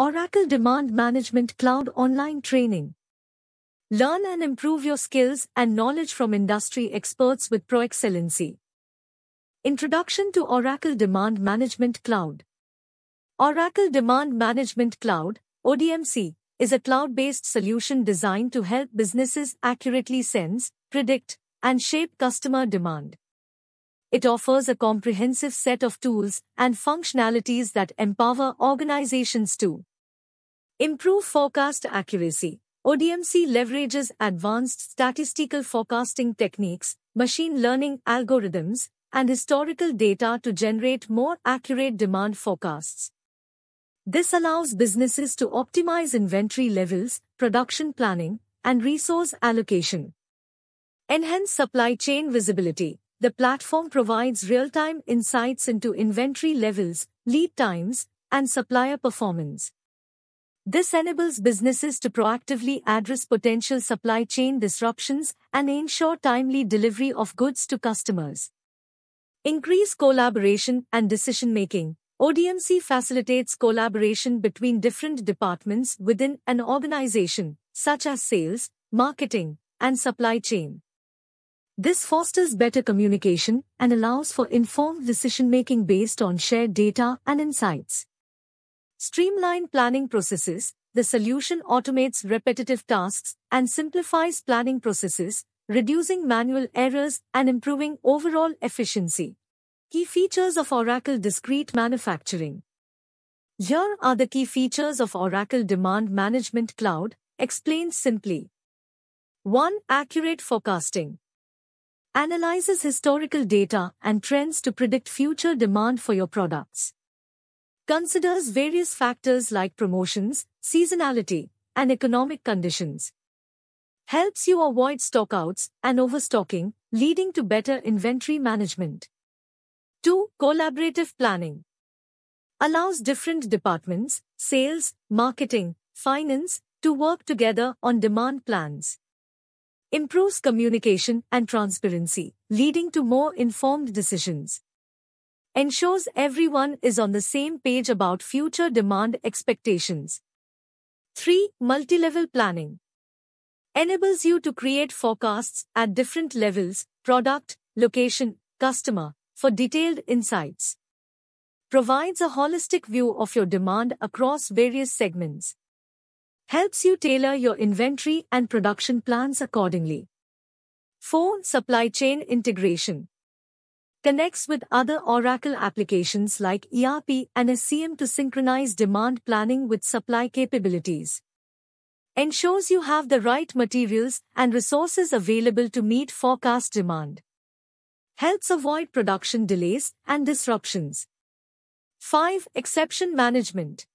Oracle Demand Management Cloud Online Training. Learn and improve your skills and knowledge from industry experts with Pro Excellency. Introduction to Oracle Demand Management Cloud. Oracle Demand Management Cloud, ODMC, is a cloud-based solution designed to help businesses accurately sense, predict, and shape customer demand. It offers a comprehensive set of tools and functionalities that empower organizations to improve forecast accuracy. ODMC leverages advanced statistical forecasting techniques, machine learning algorithms, and historical data to generate more accurate demand forecasts. This allows businesses to optimize inventory levels, production planning, and resource allocation. Enhance supply chain visibility. The platform provides real-time insights into inventory levels, lead times, and supplier performance. This enables businesses to proactively address potential supply chain disruptions and ensure timely delivery of goods to customers. Increase collaboration and decision-making. ODMC facilitates collaboration between different departments within an organization, such as sales, marketing, and supply chain. This fosters better communication and allows for informed decision-making based on shared data and insights. Streamline planning processes. The solution automates repetitive tasks and simplifies planning processes, reducing manual errors and improving overall efficiency. Key features of Oracle Discrete Manufacturing Here are the key features of Oracle Demand Management Cloud, explained simply. 1. Accurate forecasting analyzes historical data and trends to predict future demand for your products. Considers various factors like promotions, seasonality, and economic conditions. Helps you avoid stockouts and overstocking, leading to better inventory management. 2. Collaborative planning. Allows different departments, sales, marketing, finance, to work together on demand plans improves communication and transparency, leading to more informed decisions. Ensures everyone is on the same page about future demand expectations. 3. Multi-level planning. Enables you to create forecasts at different levels, product, location, customer, for detailed insights. Provides a holistic view of your demand across various segments helps you tailor your inventory and production plans accordingly. 4. Supply chain integration connects with other Oracle applications like ERP and SCM to synchronize demand planning with supply capabilities. Ensures you have the right materials and resources available to meet forecast demand. Helps avoid production delays and disruptions. 5. Exception management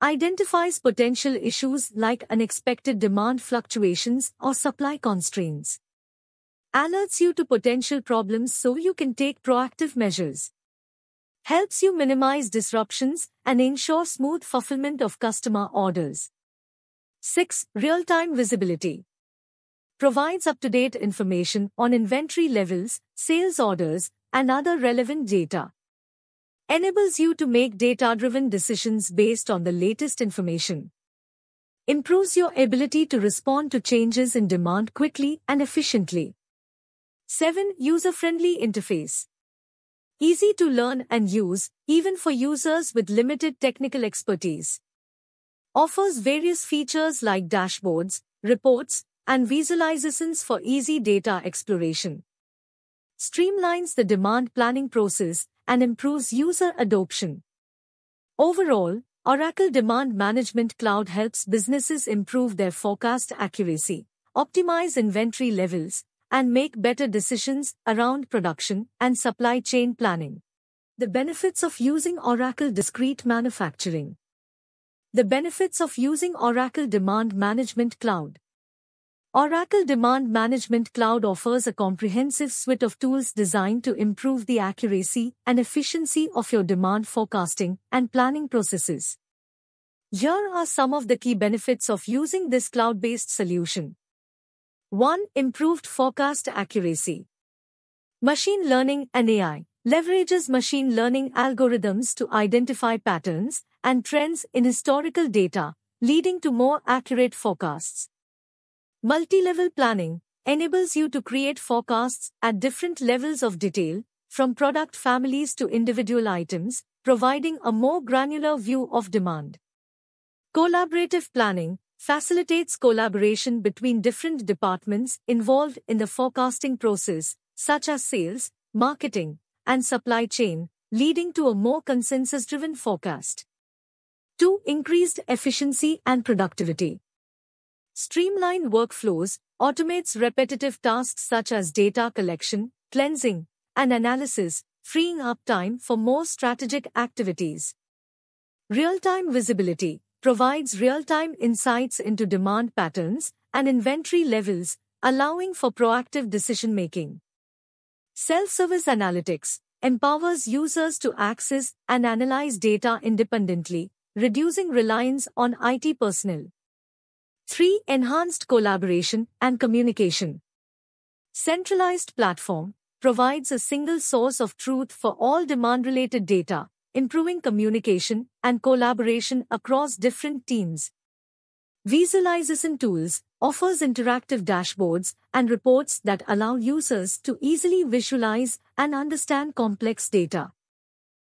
identifies potential issues like unexpected demand fluctuations or supply constraints. Alerts you to potential problems so you can take proactive measures. Helps you minimize disruptions and ensure smooth fulfillment of customer orders. 6. Real-time visibility. Provides up-to-date information on inventory levels, sales orders, and other relevant data enables you to make data-driven decisions based on the latest information. Improves your ability to respond to changes in demand quickly and efficiently. 7. User-friendly interface. Easy to learn and use, even for users with limited technical expertise. Offers various features like dashboards, reports, and visualizations for easy data exploration. Streamlines the demand planning process and improves user adoption. Overall, Oracle Demand Management Cloud helps businesses improve their forecast accuracy, optimize inventory levels, and make better decisions around production and supply chain planning. The benefits of using Oracle Discrete Manufacturing. The benefits of using Oracle Demand Management Cloud. Oracle Demand Management Cloud offers a comprehensive suite of tools designed to improve the accuracy and efficiency of your demand forecasting and planning processes. Here are some of the key benefits of using this cloud-based solution. 1. Improved forecast accuracy. Machine learning and AI leverages machine learning algorithms to identify patterns and trends in historical data, leading to more accurate forecasts. Multi-level planning enables you to create forecasts at different levels of detail, from product families to individual items, providing a more granular view of demand. Collaborative planning facilitates collaboration between different departments involved in the forecasting process, such as sales, marketing, and supply chain, leading to a more consensus-driven forecast. 2. Increased efficiency and productivity. Streamlined workflows automates repetitive tasks such as data collection, cleansing, and analysis, freeing up time for more strategic activities. Real-time visibility provides real-time insights into demand patterns and inventory levels, allowing for proactive decision-making. Self-service analytics empowers users to access and analyze data independently, reducing reliance on IT personnel. 3. Enhanced collaboration and communication. Centralized platform provides a single source of truth for all demand-related data, improving communication and collaboration across different teams. Visualization Tools offers interactive dashboards and reports that allow users to easily visualize and understand complex data.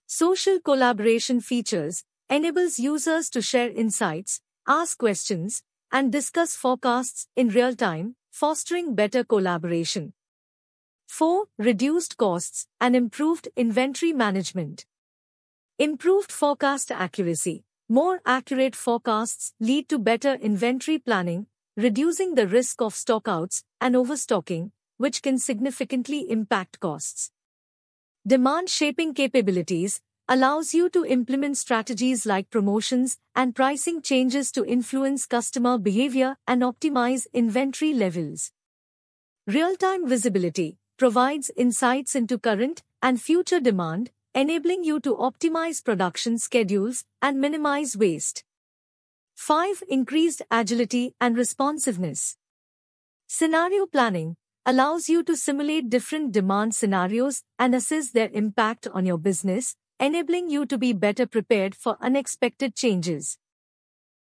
Social collaboration features enables users to share insights, ask questions, and discuss forecasts in real time, fostering better collaboration. 4. Reduced costs and improved inventory management. Improved forecast accuracy. More accurate forecasts lead to better inventory planning, reducing the risk of stockouts and overstocking, which can significantly impact costs. Demand shaping capabilities allows you to implement strategies like promotions and pricing changes to influence customer behavior and optimize inventory levels. Real-time visibility provides insights into current and future demand, enabling you to optimize production schedules and minimize waste. 5. Increased agility and responsiveness. Scenario planning allows you to simulate different demand scenarios and assess their impact on your business, enabling you to be better prepared for unexpected changes.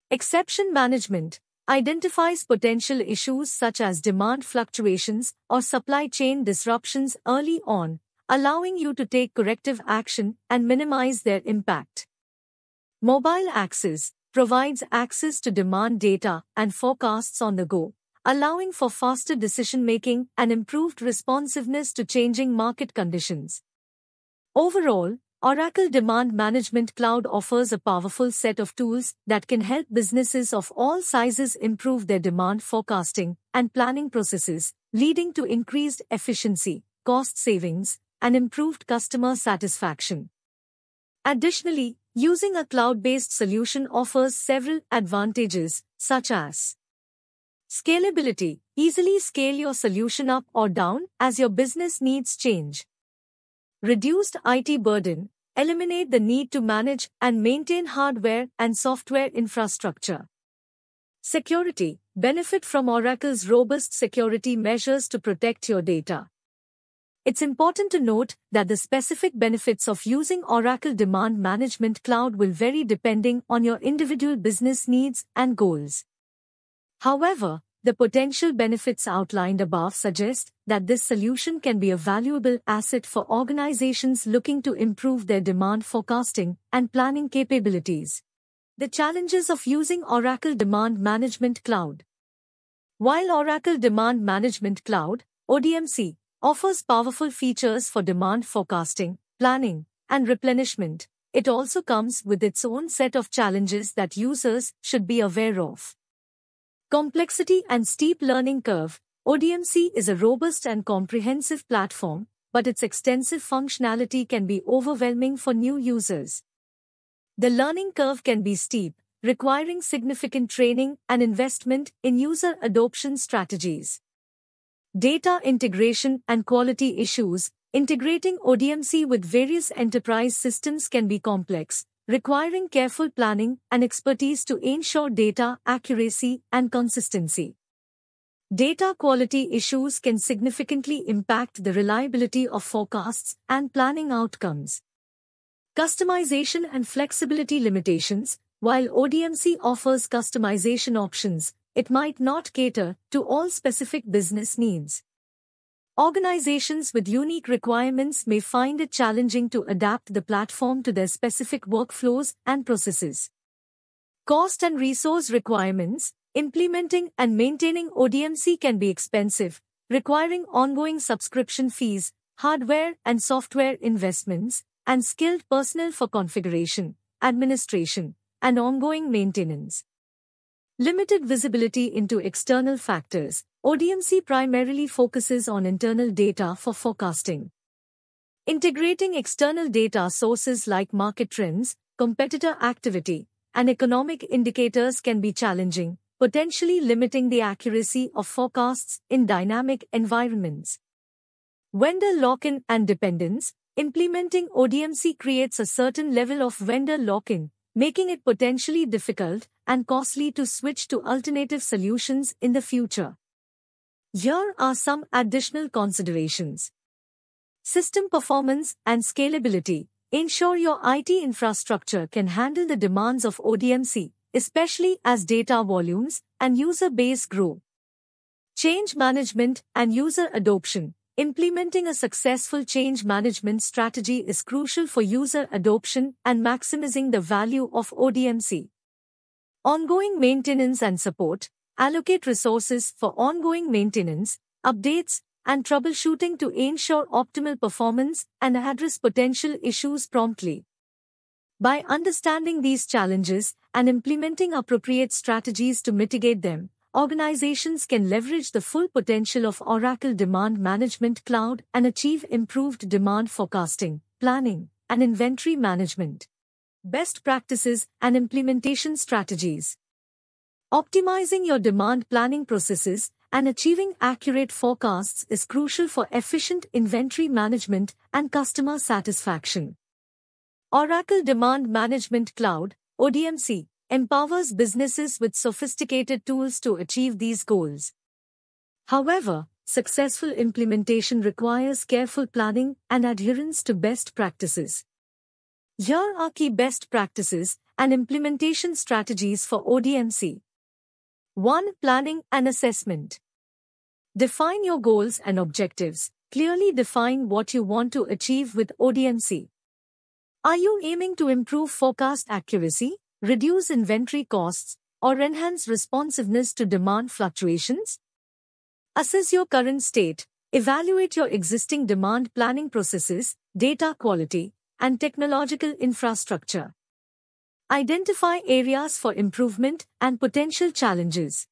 Exception management identifies potential issues such as demand fluctuations or supply chain disruptions early on, allowing you to take corrective action and minimize their impact. Mobile Access provides access to demand data and forecasts on the go, allowing for faster decision making and improved responsiveness to changing market conditions. Overall, Oracle Demand Management Cloud offers a powerful set of tools that can help businesses of all sizes improve their demand forecasting and planning processes, leading to increased efficiency, cost savings, and improved customer satisfaction. Additionally, using a cloud-based solution offers several advantages, such as Scalability. Easily scale your solution up or down as your business needs change. Reduced IT burden. Eliminate the need to manage and maintain hardware and software infrastructure. Security. Benefit from Oracle's robust security measures to protect your data. It's important to note that the specific benefits of using Oracle Demand Management Cloud will vary depending on your individual business needs and goals. However, the potential benefits outlined above suggest that this solution can be a valuable asset for organizations looking to improve their demand forecasting and planning capabilities. The challenges of using Oracle Demand Management Cloud. While Oracle Demand Management Cloud, ODMC, offers powerful features for demand forecasting, planning, and replenishment. It also comes with its own set of challenges that users should be aware of. Complexity and steep learning curve. ODMC is a robust and comprehensive platform, but its extensive functionality can be overwhelming for new users. The learning curve can be steep, requiring significant training and investment in user adoption strategies. Data integration and quality issues, integrating ODMC with various enterprise systems can be complex, requiring careful planning and expertise to ensure data accuracy and consistency. Data quality issues can significantly impact the reliability of forecasts and planning outcomes. Customization and flexibility limitations. While ODMC offers customization options, it might not cater to all specific business needs. Organizations with unique requirements may find it challenging to adapt the platform to their specific workflows and processes. Cost and resource requirements. Implementing and maintaining ODMC can be expensive, requiring ongoing subscription fees, hardware and software investments, and skilled personnel for configuration, administration, and ongoing maintenance. Limited visibility into external factors. ODMC primarily focuses on internal data for forecasting. Integrating external data sources like market trends, competitor activity, and economic indicators can be challenging, potentially limiting the accuracy of forecasts in dynamic environments. Vendor lock-in and dependence. Implementing ODMC creates a certain level of vendor lock-in, making it potentially difficult and costly to switch to alternative solutions in the future. Here are some additional considerations. System performance and scalability. Ensure your IT infrastructure can handle the demands of ODMC, especially as data volumes and user base grow. Change management and user adoption. Implementing a successful change management strategy is crucial for user adoption and maximizing the value of ODMC. Ongoing maintenance and support. Allocate resources for ongoing maintenance, updates, and troubleshooting to ensure optimal performance and address potential issues promptly. By understanding these challenges and implementing appropriate strategies to mitigate them, organizations can leverage the full potential of Oracle Demand Management Cloud and achieve improved demand forecasting, planning, and inventory management. Best practices and implementation strategies. Optimizing your demand planning processes and achieving accurate forecasts is crucial for efficient inventory management and customer satisfaction. Oracle Demand Management Cloud, ODMC, empowers businesses with sophisticated tools to achieve these goals. However, successful implementation requires careful planning and adherence to best practices. Here are key best practices and implementation strategies for ODMC. 1. Planning and assessment. Define your goals and objectives. Clearly define what you want to achieve with ODMC. Are you aiming to improve forecast accuracy? Reduce inventory costs, or enhance responsiveness to demand fluctuations? Assess your current state, evaluate your existing demand planning processes, data quality, and technological infrastructure. Identify areas for improvement and potential challenges.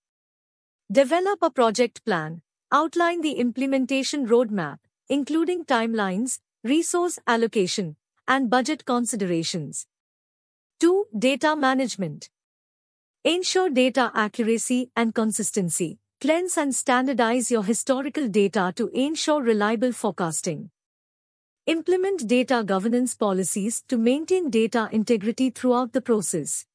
Develop a project plan. Outline the implementation roadmap, including timelines, resource allocation, and budget considerations. 2. Data management. Ensure data accuracy and consistency. Cleanse and standardize your historical data to ensure reliable forecasting. Implement data governance policies to maintain data integrity throughout the process.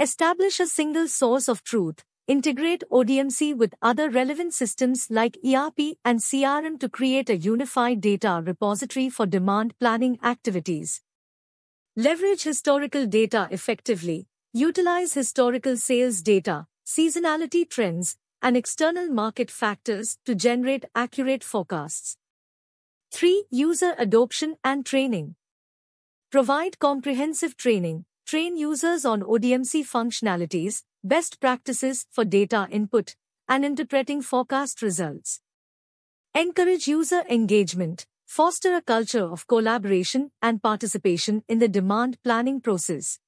Establish a single source of truth. Integrate ODMC with other relevant systems like ERP and CRM to create a unified data repository for demand planning activities. Leverage historical data effectively. Utilize historical sales data, seasonality trends, and external market factors to generate accurate forecasts. 3. User adoption and training. Provide comprehensive training. Train users on ODMC functionalities, best practices for data input, and interpreting forecast results. Encourage user engagement. Foster a culture of collaboration and participation in the demand planning process.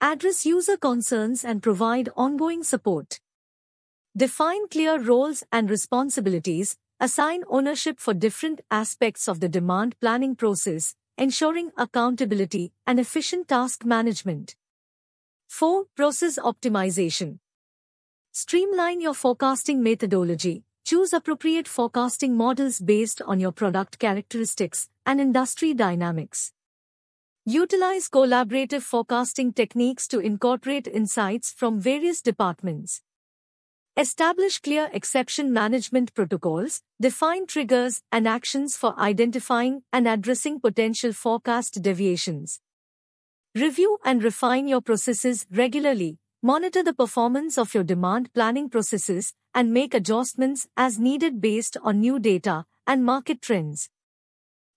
Address user concerns and provide ongoing support. Define clear roles and responsibilities, assign ownership for different aspects of the demand planning process, ensuring accountability and efficient task management. 4. Process optimization. Streamline your forecasting methodology, Choose appropriate forecasting models based on your product characteristics and industry dynamics. Utilize collaborative forecasting techniques to incorporate insights from various departments. Establish clear exception management protocols, define triggers and actions for identifying and addressing potential forecast deviations. Review and refine your processes regularly. Monitor the performance of your demand planning processes and make adjustments as needed based on new data and market trends.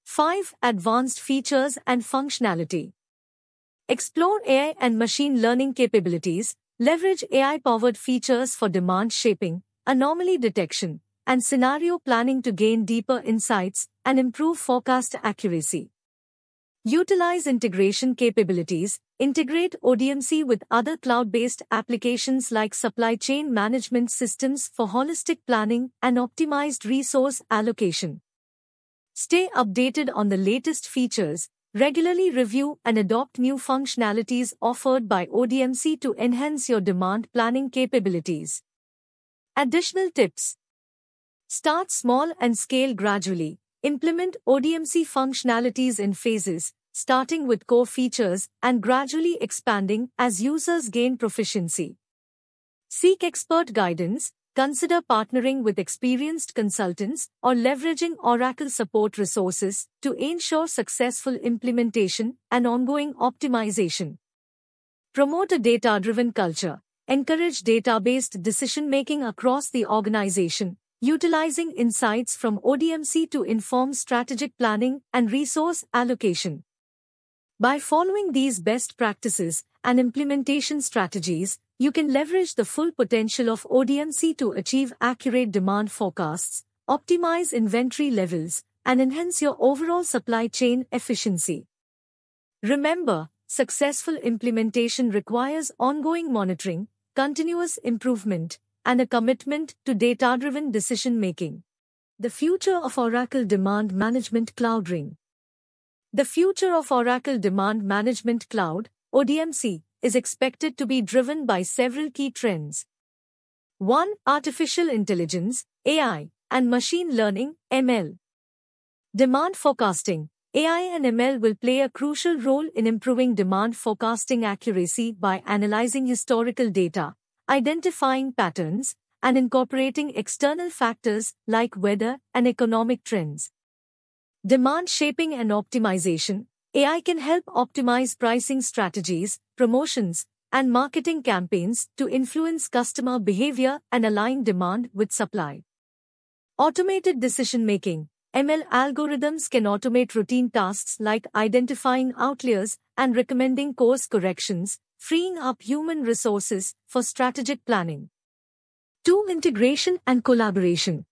5. Advanced features and functionality. Explore AI and machine learning capabilities. Leverage AI powered features for demand shaping, anomaly detection, and scenario planning to gain deeper insights and improve forecast accuracy. Utilize integration capabilities. Integrate ODMC with other cloud-based applications like supply chain management systems for holistic planning and optimized resource allocation. Stay updated on the latest features. Regularly review and adopt new functionalities offered by ODMC to enhance your demand planning capabilities. Additional tips. Start small and scale gradually. Implement ODMC functionalities in phases, starting with core features and gradually expanding as users gain proficiency. Seek expert guidance, consider partnering with experienced consultants or leveraging Oracle support resources to ensure successful implementation and ongoing optimization. Promote a data-driven culture. Encourage data-based decision-making across the organization, utilizing insights from ODMC to inform strategic planning and resource allocation. By following these best practices and implementation strategies, you can leverage the full potential of ODMC to achieve accurate demand forecasts, optimize inventory levels, and enhance your overall supply chain efficiency. Remember, successful implementation requires ongoing monitoring, continuous improvement, and a commitment to data-driven decision-making. The future of Oracle Demand Management Cloud Ring. The future of Oracle Demand Management Cloud, ODMC, is expected to be driven by several key trends. 1. Artificial intelligence, AI, and machine learning, ML. Demand forecasting. AI and ML will play a crucial role in improving demand forecasting accuracy by analyzing historical data, identifying patterns, and incorporating external factors like weather and economic trends. Demand shaping and optimization. AI can help optimize pricing strategies, promotions, and marketing campaigns to influence customer behavior and align demand with supply. Automated decision making. ML algorithms can automate routine tasks like identifying outliers and recommending course corrections, freeing up human resources for strategic planning. 2. Integration and collaboration.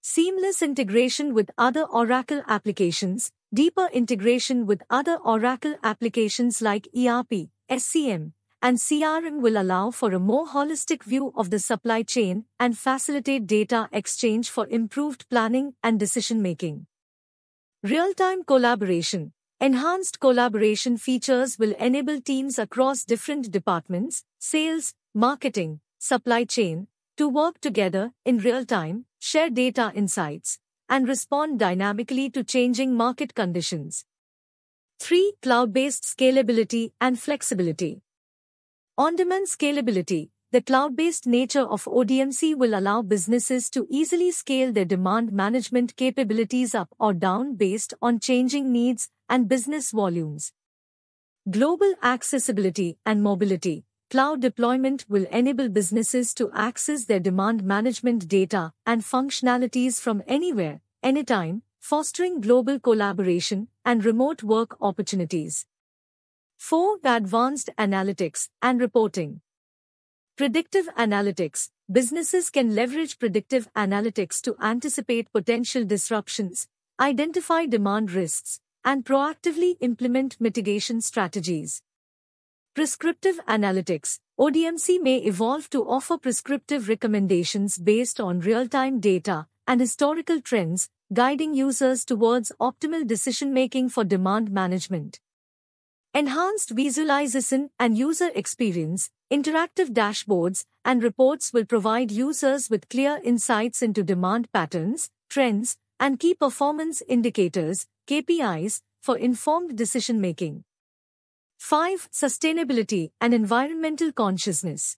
Seamless integration with other Oracle applications, deeper integration with other Oracle applications like ERP, SCM, and CRM will allow for a more holistic view of the supply chain and facilitate data exchange for improved planning and decision making. Real time collaboration. Enhanced collaboration features will enable teams across different departments, sales, marketing, supply chain, to work together in real time, share data insights, and respond dynamically to changing market conditions. 3. Cloud-based scalability and flexibility. On-demand scalability. The cloud-based nature of ODMC will allow businesses to easily scale their demand management capabilities up or down based on changing needs and business volumes. Global accessibility and mobility. Cloud deployment will enable businesses to access their demand management data and functionalities from anywhere, anytime, fostering global collaboration and remote work opportunities. 4. Advanced analytics and reporting. Predictive analytics. Businesses can leverage predictive analytics to anticipate potential disruptions, identify demand risks, and proactively implement mitigation strategies. Prescriptive analytics. ODMC may evolve to offer prescriptive recommendations based on real-time data and historical trends, guiding users towards optimal decision-making for demand management. Enhanced visualization and user experience. Interactive dashboards and reports will provide users with clear insights into demand patterns, trends, and key performance indicators, KPIs, for informed decision making. 5. Sustainability and environmental consciousness.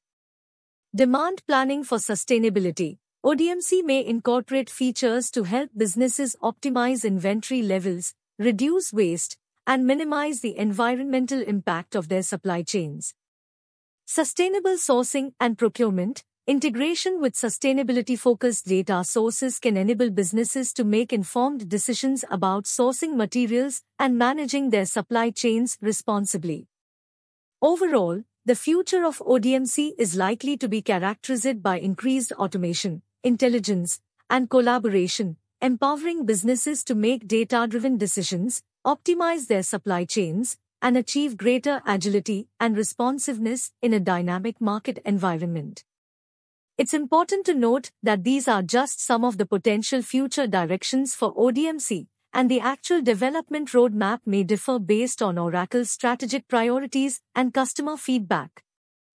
Demand planning for sustainability. ODMC may incorporate features to help businesses optimize inventory levels, reduce waste, and minimize the environmental impact of their supply chains. Sustainable sourcing and procurement. Integration with sustainability focused data sources can enable businesses to make informed decisions about sourcing materials and managing their supply chains responsibly. Overall, the future of ODMC is likely to be characterized by increased automation, intelligence, and collaboration, empowering businesses to make data driven decisions, optimize their supply chains, and achieve greater agility and responsiveness in a dynamic market environment. It's important to note that these are just some of the potential future directions for ODMC, and the actual development roadmap may differ based on Oracle's strategic priorities and customer feedback.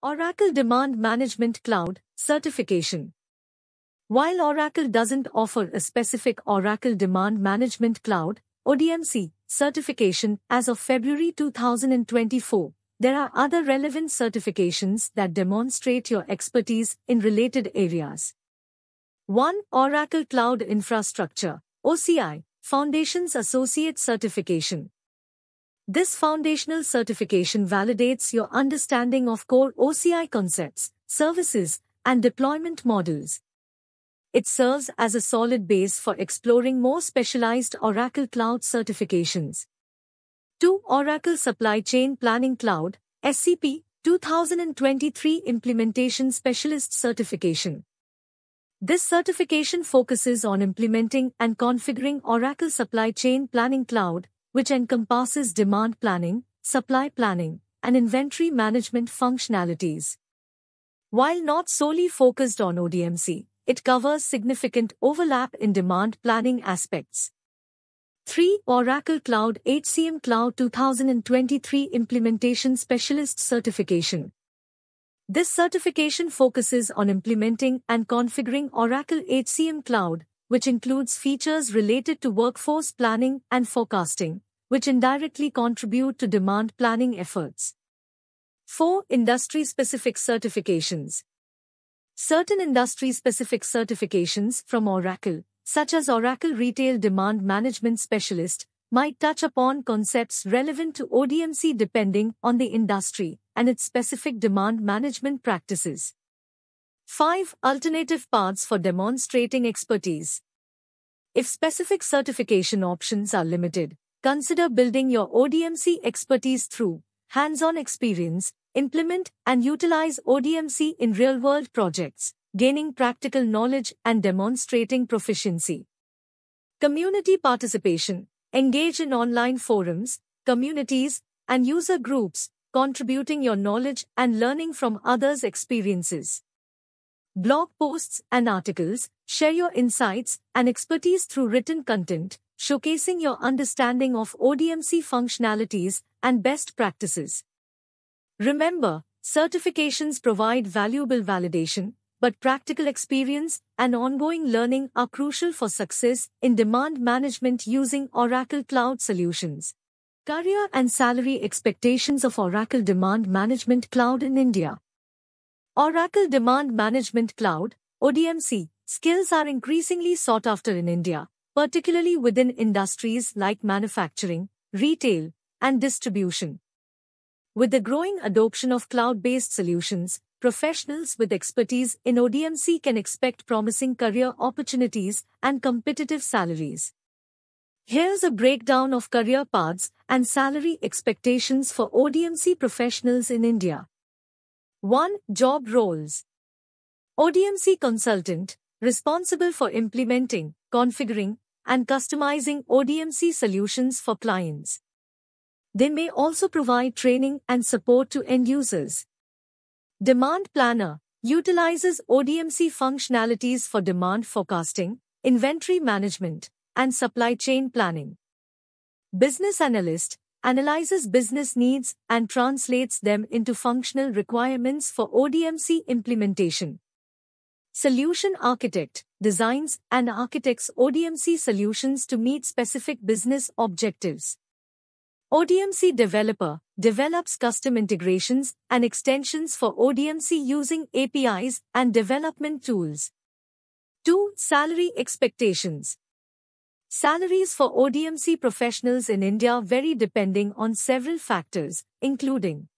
Oracle Demand Management Cloud Certification While Oracle doesn't offer a specific Oracle Demand Management Cloud ODMC certification as of February 2024, there are other relevant certifications that demonstrate your expertise in related areas. 1. Oracle Cloud Infrastructure OCI Foundations Associate Certification. This foundational certification validates your understanding of core OCI concepts, services, and deployment models. It serves as a solid base for exploring more specialized Oracle Cloud certifications. 2. Oracle Supply Chain Planning Cloud, SCP, 2023 Implementation Specialist Certification. This certification focuses on implementing and configuring Oracle Supply Chain Planning Cloud, which encompasses demand planning, supply planning, and inventory management functionalities. While not solely focused on ODMC, it covers significant overlap in demand planning aspects. 3. Oracle Cloud HCM Cloud 2023 Implementation Specialist Certification. This certification focuses on implementing and configuring Oracle HCM Cloud, which includes features related to workforce planning and forecasting, which indirectly contribute to demand planning efforts. 4. Industry specific certifications. Certain industry specific certifications from Oracle, such as Oracle Retail Demand Management Specialist, might touch upon concepts relevant to ODMC depending on the industry and its specific demand management practices. 5. Alternative paths for demonstrating expertise. If specific certification options are limited, consider building your ODMC expertise through hands-on experience, implement and utilize ODMC in real-world projects, gaining practical knowledge and demonstrating proficiency. Community participation Engage in online forums, communities, and user groups, contributing your knowledge and learning from others' experiences. Blog posts and articles share your insights and expertise through written content, showcasing your understanding of ODMC functionalities and best practices. Remember, certifications provide valuable validation, but practical experience and ongoing learning are crucial for success in demand management using Oracle Cloud solutions. Career and salary expectations of Oracle Demand Management Cloud in India. Oracle Demand Management Cloud, ODMC, skills are increasingly sought after in India, particularly within industries like manufacturing, retail, and distribution. With the growing adoption of cloud based solutions, professionals with expertise in ODMC can expect promising career opportunities and competitive salaries. Here's a breakdown of career paths and salary expectations for ODMC professionals in India. 1. Job roles. ODMC consultant, responsible for implementing, configuring, and customizing ODMC solutions for clients. They may also provide training and support to end users. Demand Planner utilizes ODMC functionalities for demand forecasting, inventory management, and supply chain planning. Business Analyst analyzes business needs and translates them into functional requirements for ODMC implementation. Solution Architect designs and architects ODMC solutions to meet specific business objectives. ODMC developer develops custom integrations and extensions for ODMC using APIs and development tools. 2. Salary expectations. Salaries for ODMC professionals in India vary depending on several factors, including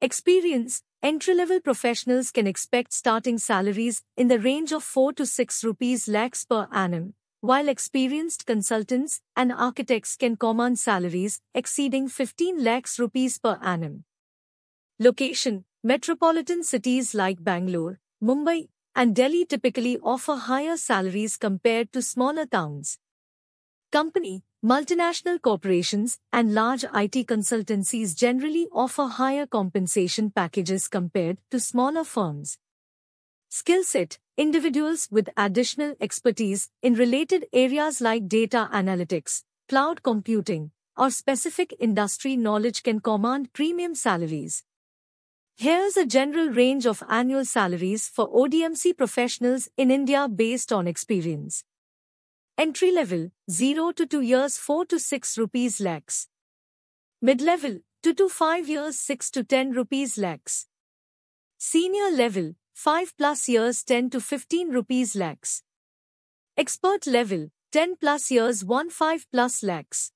experience. Entry-level professionals can expect starting salaries in the range of 4 to 6 rupees lakhs per annum, while experienced consultants and architects can command salaries exceeding 15 lakhs rupees per annum. Location Metropolitan cities like Bangalore, Mumbai, and Delhi typically offer higher salaries compared to smaller towns. Company Multinational corporations and large IT consultancies generally offer higher compensation packages compared to smaller firms. Skill set Individuals with additional expertise in related areas like data analytics, cloud computing, or specific industry knowledge can command premium salaries. Here's a general range of annual salaries for ODMC professionals in India based on experience. Entry level 0 to 2 years 4 to 6 rupees lakhs. Mid level 2 to 5 years 6 to 10 rupees lakhs. Senior level 5 plus years 10 to 15 rupees lakhs. Expert level 10 plus years 1 5 plus lakhs.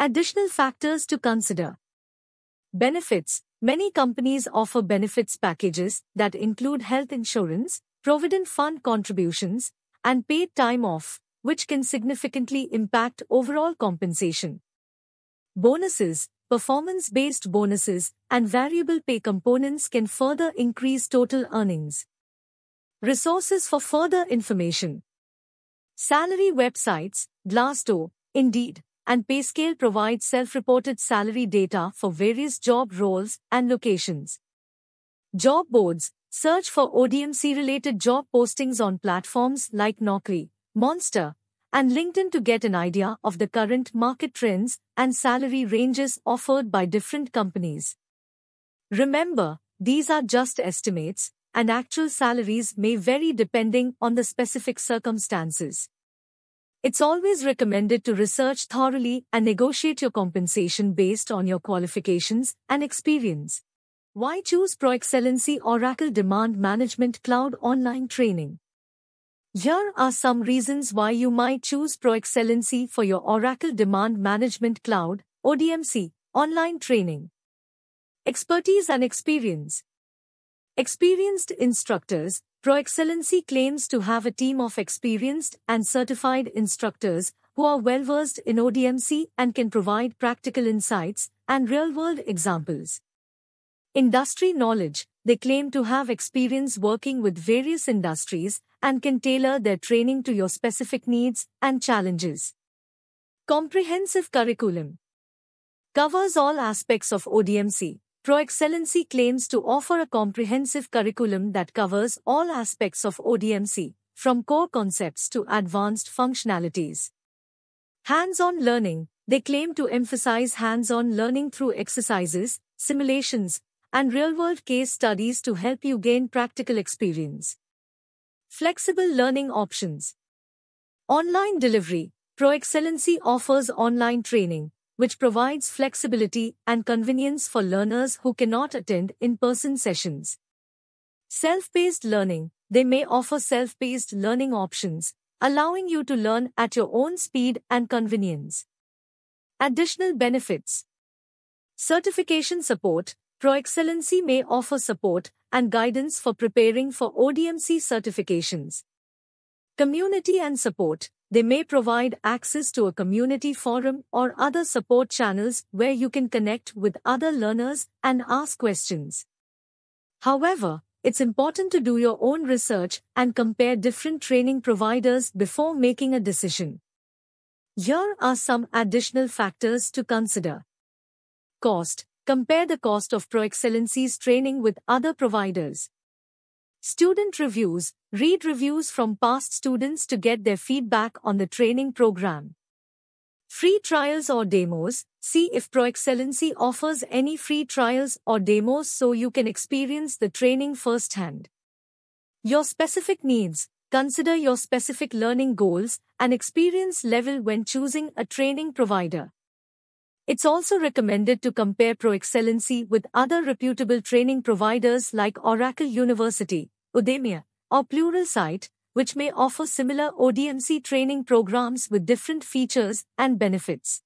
Additional factors to consider. Benefits Many companies offer benefits packages that include health insurance, provident fund contributions, and paid time off, which can significantly impact overall compensation. Bonuses performance based bonuses, and variable pay components can further increase total earnings. Resources for further information Salary websites, Glassdoor, Indeed, and Payscale provide self reported salary data for various job roles and locations. Job boards search for ODMC related job postings on platforms like Naukri, Monster, and LinkedIn to get an idea of the current market trends and salary ranges offered by different companies. Remember, these are just estimates, and actual salaries may vary depending on the specific circumstances. It's always recommended to research thoroughly and negotiate your compensation based on your qualifications and experience. Why choose Pro ProExcellency Oracle Demand Management Cloud Online Training? Here are some reasons why you might choose ProExcellency for your Oracle Demand Management Cloud, ODMC, online training. Expertise and experience. Experienced instructors, ProExcellency claims to have a team of experienced and certified instructors who are well versed in ODMC and can provide practical insights and real world examples. Industry knowledge, they claim to have experience working with various industries and can tailor their training to your specific needs and challenges. Comprehensive curriculum covers all aspects of ODMC. ProExcellency claims to offer a comprehensive curriculum that covers all aspects of ODMC, from core concepts to advanced functionalities. Hands-on learning, they claim to emphasize hands-on learning through exercises, simulations, and real-world case studies to help you gain practical experience. Flexible learning options. Online delivery. ProExcellency offers online training, which provides flexibility and convenience for learners who cannot attend in-person sessions. Self-paced learning. They may offer self-paced learning options, allowing you to learn at your own speed and convenience. Additional benefits. Certification support. ProExcellency may offer support and guidance for preparing for ODMC certifications. Community and support. They may provide access to a community forum or other support channels where you can connect with other learners and ask questions. However, it's important to do your own research and compare different training providers before making a decision. Here are some additional factors to consider. Cost. Compare the cost of ProExcellency's training with other providers. Student reviews. Read reviews from past students to get their feedback on the training program. Free trials or demos. See if ProExcellency offers any free trials or demos so you can experience the training firsthand. Your specific needs. Consider your specific learning goals and experience level when choosing a training provider. It's also recommended to compare ProExcellency with other reputable training providers like Oracle University, Udemy, or Pluralsight, which may offer similar ODMC training programs with different features and benefits.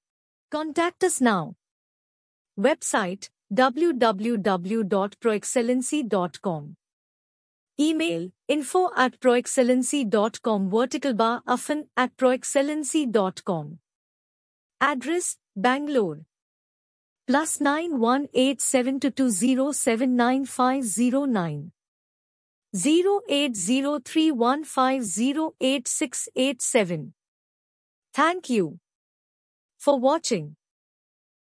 Contact us now. Website www.proexcellency.com. Email info at proexcellency.com vertical bar affin at proexcellency.com. Address Bangalore. Plus 918722079509. 0803150867. Thank you for watching.